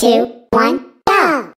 two, one, go!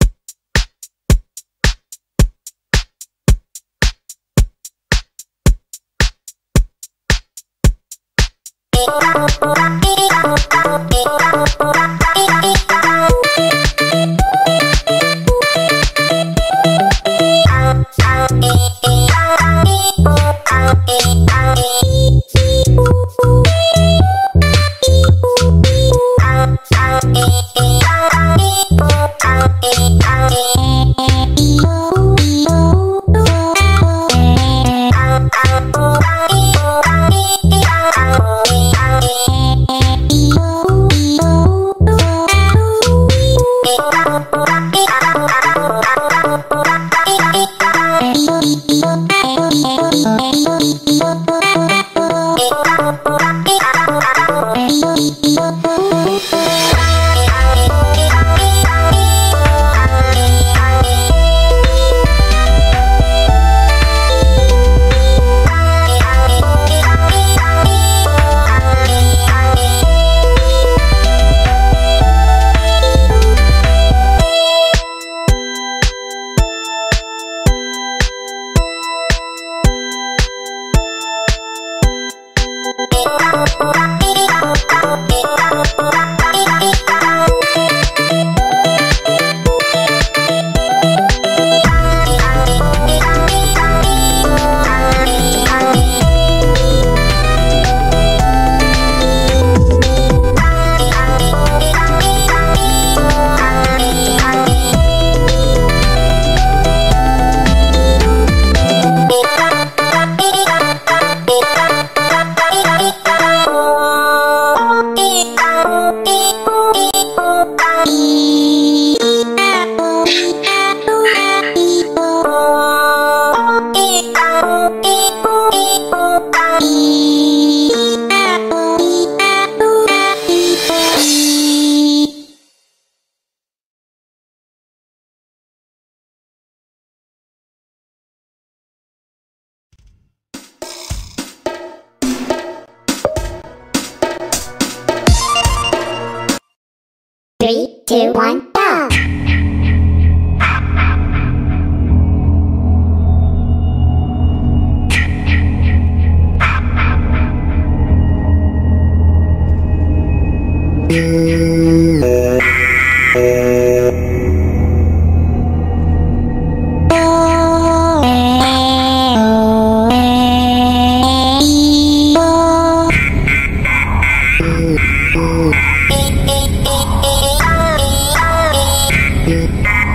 Three,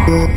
Yeah.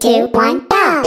Two, one, go!